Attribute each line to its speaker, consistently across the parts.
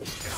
Speaker 1: Yeah.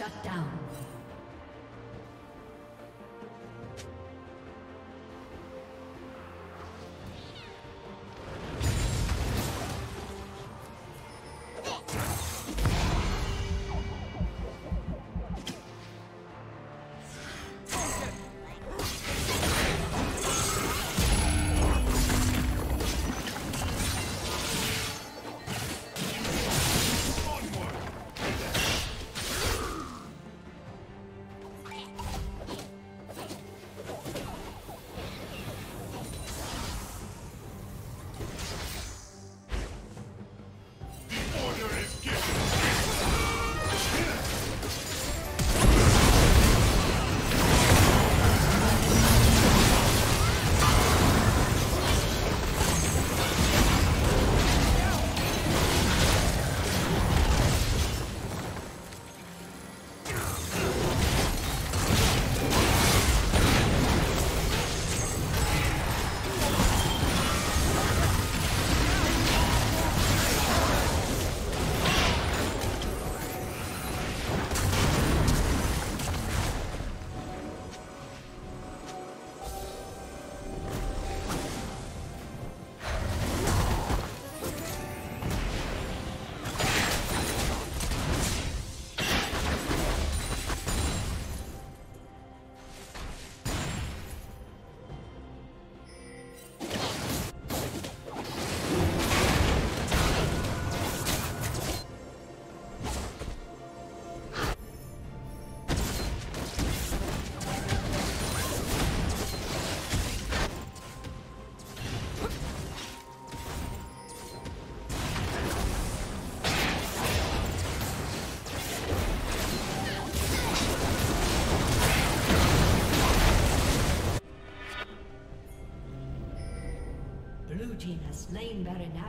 Speaker 1: Shut down.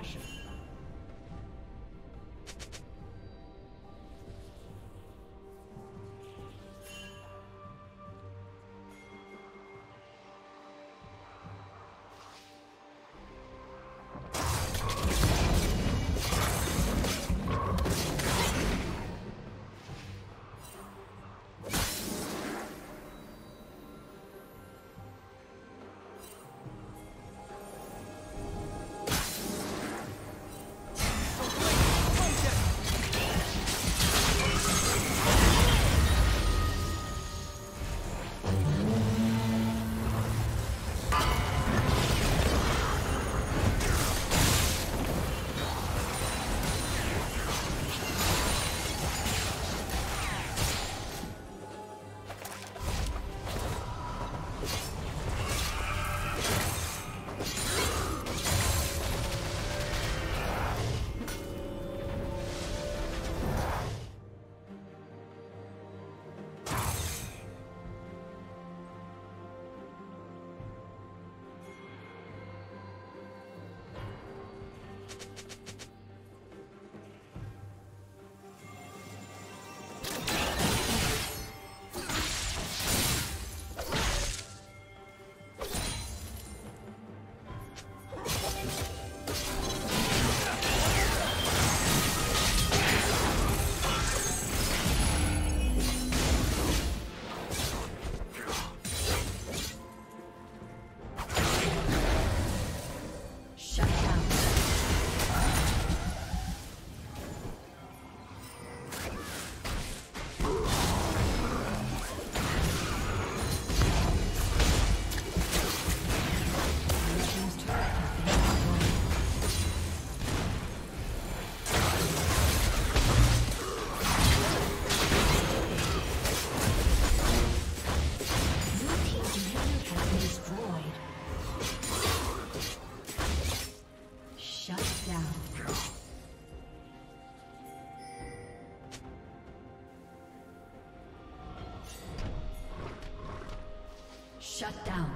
Speaker 1: Slain Shut down.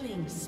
Speaker 1: Killing